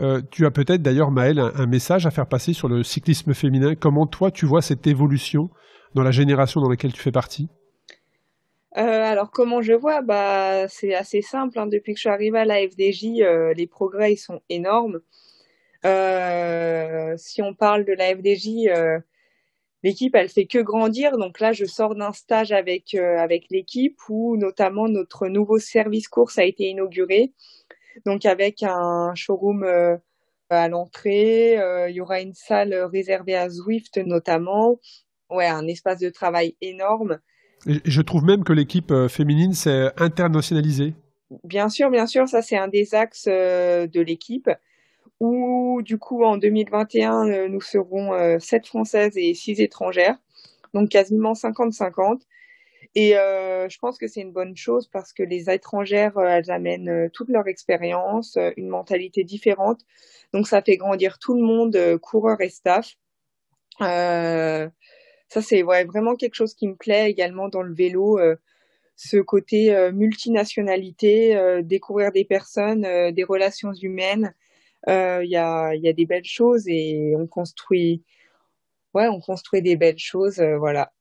Euh, tu as peut-être d'ailleurs Maëlle un, message à faire passer sur le cyclisme féminin. Comment toi tu vois cette évolution dans la génération dans laquelle tu fais partie? Euh, alors comment je vois? Bah c'est assez simple. Hein. Depuis que je suis arrivée à la FDJ, les progrès ils sont énormes. si on parle de la FDJ, l'équipe elle fait que grandir donc là je sors d'un stage avec euh, avec l'équipe où notamment notre nouveau service course a été inauguré donc avec un showroom euh, à l'entrée euh, il y aura une salle réservée à Zwift notamment ouais un espace de travail énorme je trouve même que l'équipe féminine s'est internationalisée bien sûr bien sûr ça c'est un des axes de l'équipe où du coup en 2021 euh, nous serons euh, 7 françaises et 6 étrangères, donc quasiment 50-50. Et euh, je pense que c'est une bonne chose parce que les étrangères, euh, elles amènent euh, toute leur expérience, une mentalité différente. Donc ça fait grandir tout le monde, coureurs et staff. Ça c'est vraiment quelque chose qui me plaît également dans le vélo, ce côté multinationalité, découvrir des personnes, des relations humaines il euh, y, a, y a des belles choses et on construit, ouais, on construit des belles choses, euh, voilà.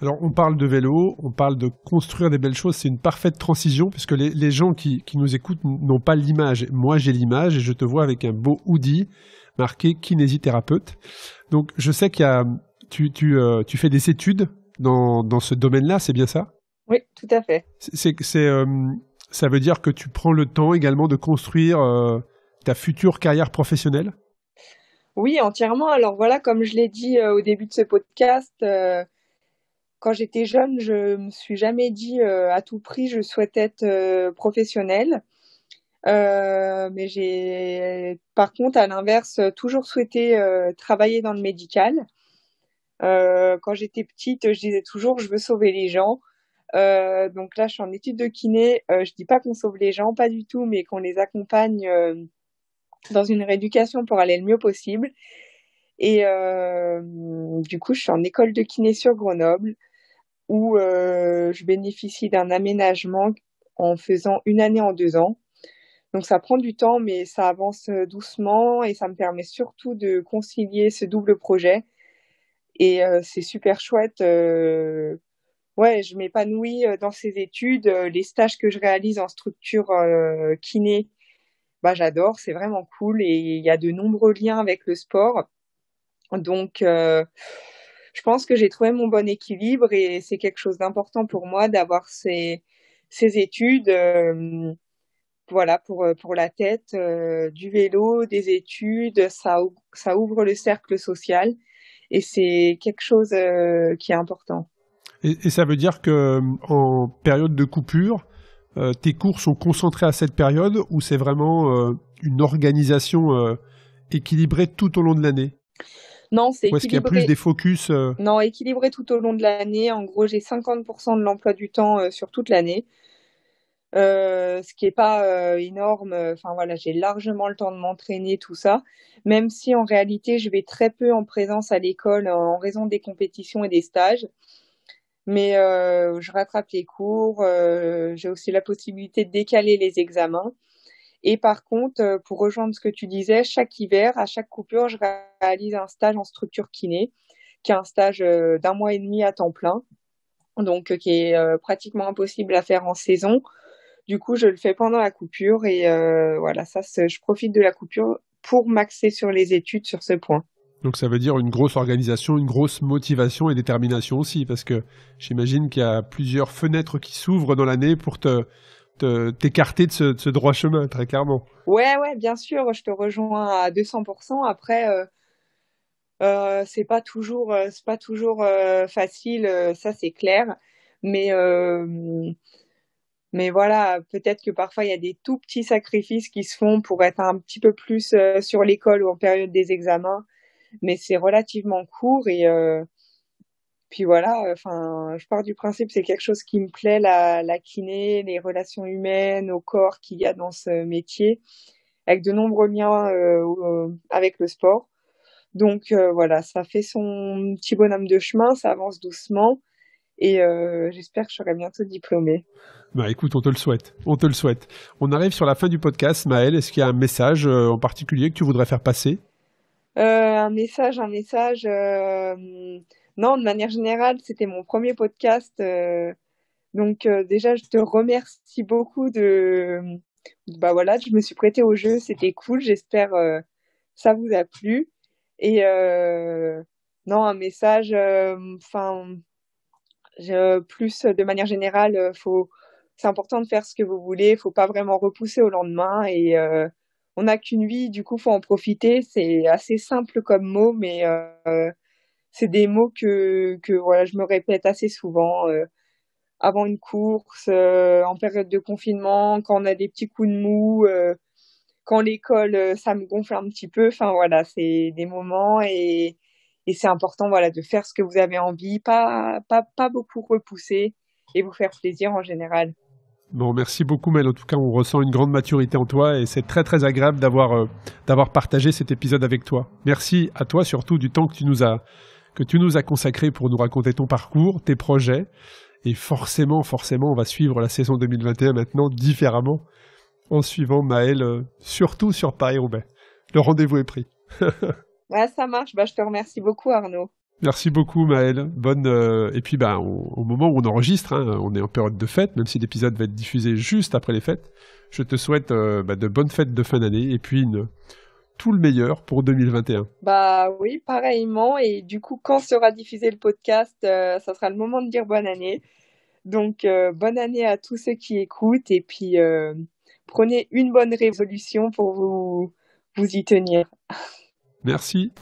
Alors, on parle de vélo, on parle de construire des belles choses. C'est une parfaite transition puisque les, les gens qui, qui, nous écoutent n'ont pas l'image. Moi, j'ai l'image et je te vois avec un beau hoodie marqué kinésithérapeute. Donc, je sais qu'il y a, tu, tu, euh, tu fais des études dans, dans ce domaine-là, c'est bien ça? Oui, tout à fait. C'est, c'est, ça veut dire que tu prends le temps également de construire ta future carrière professionnelle? Oui, entièrement. Alors voilà, comme je l'ai dit euh, au début de ce podcast, euh, quand j'étais jeune, je me suis jamais dit euh, à tout prix je souhaite être professionnelle. mais j'ai, par contre, à l'inverse, toujours souhaité travailler dans le médical. Quand j'étais petite, je disais toujours je veux sauver les gens. donc là, je suis en étude de kiné. je dis pas qu'on sauve les gens, pas du tout, mais qu'on les accompagne dans une rééducation pour aller le mieux possible. Et euh, du coup, je suis en école de kiné sur Grenoble où euh, je bénéficie d'un aménagement en faisant une année en deux ans. Donc ça prend du temps, mais ça avance doucement et ça me permet surtout de concilier ce double projet. Et euh, c'est super chouette. Euh, ouais, je m'épanouis dans ces études. Les stages que je réalise en structure kiné bah, j'adore, c'est vraiment cool et il y a de nombreux liens avec le sport. Donc, euh, je pense que j'ai trouvé mon bon équilibre et c'est quelque chose d'important pour moi d'avoir ces, ces études. Euh, voilà, pour, pour la tête, euh, du vélo, des études, ça, ça ouvre le cercle social et c'est quelque chose qui est important. Et, et, ça veut dire que en période de coupure, euh, tes cours sont concentrés à cette période ou c'est vraiment euh, une organisation euh, équilibrée tout au long de l'année? Non, c'est Ou est-ce qu'il y a plus des focus Non, équilibré tout au long de l'année. En gros, j'ai 50% de l'emploi du temps sur toute l'année. Ce qui est pas énorme. Enfin voilà, j'ai largement le temps de m'entraîner, tout ça. Même si en réalité, je vais très peu en présence à l'école en raison des compétitions et des stages mais euh, je rattrape les cours. Euh, j'ai aussi la possibilité de décaler les examens. Et par contre, euh, pour rejoindre ce que tu disais, chaque hiver, à chaque coupure, je réalise un stage en structure kiné, qui est un stage d'un mois et demi à temps plein, donc qui est pratiquement impossible à faire en saison. Du coup, je le fais pendant la coupure et voilà, ça, je profite de la coupure pour m'axer sur les études sur ce point. Donc ça veut dire une grosse organisation, une grosse motivation et détermination aussi, parce que j'imagine qu'il y a plusieurs fenêtres qui s'ouvrent dans l'année pour te t'écarter de, ce, droit chemin, très clairement. Ouais, ouais, bien sûr, je te rejoins à 200%. Après, euh, Euh, c'est pas toujours, euh, c'est pas toujours euh, facile, ça c'est clair. Mais mais voilà, peut-être que parfois il y a des tout petits sacrifices qui se font pour être un petit peu plus sur l'école ou en période des examens, mais c'est relativement court et puis voilà, enfin, je pars du principe c'est quelque chose qui me plaît, la, kiné, les relations humaines, au corps qu'il y a dans ce métier, avec de nombreux liens avec le sport. Donc euh, voilà, ça fait son petit bonhomme de chemin, ça avance doucement et euh, j'espère que je serai bientôt diplômée. Bah écoute, on te le souhaite, on te le souhaite. On arrive sur la fin du podcast, Maëlle. Est-ce qu'il y a un message euh, en particulier que tu voudrais faire passer? Un message, un message. Non, de manière générale, c'était mon premier podcast. donc déjà, je te remercie beaucoup de. Bah voilà, je me suis prêtée au jeu, c'était cool. J'espère ça vous a plu. Et euh, non, un message, euh, enfin, plus de manière générale, euh, faut, c'est important de faire ce que vous voulez, faut pas vraiment repousser au lendemain et on n'a qu'une vie, du coup, faut en profiter. C'est assez simple comme mot, mais c'est des mots que, que voilà, je me répète assez souvent avant une course, en période de confinement, quand on a des petits coups de mou, quand l'école, euh, ça me gonfle un petit peu. Enfin voilà, c'est des moments et, et c'est important voilà de faire ce que vous avez envie, pas pas pas beaucoup repousser et vous faire plaisir en général. Bon, merci beaucoup, Mel. En tout cas, on ressent une grande maturité en toi et c'est très très agréable d'avoir euh, d'avoir partagé cet épisode avec toi. Merci à toi surtout du temps que tu nous as que tu nous as consacré pour nous raconter ton parcours, tes projets. Et forcément, forcément, on va suivre la saison 2021 maintenant différemment en suivant Maël, euh, surtout sur Paris-Roubaix. Le rendez-vous est pris. ça marche. Bah, je te remercie beaucoup, Arnaud. Merci beaucoup, Maël. Bonne euh, et puis bah, au moment où on enregistre, hein, on est en période de fête, même si l'épisode va être diffusé juste après les fêtes. Je te souhaite euh, bah, de bonnes fêtes de fin d'année et puis tout le meilleur pour 2021. Bah oui, pareillement. Et du coup, quand sera diffusé le podcast, ça sera le moment de dire bonne année. Donc, bonne année à tous ceux qui écoutent et puis prenez une bonne résolution pour vous, vous y tenir. Merci.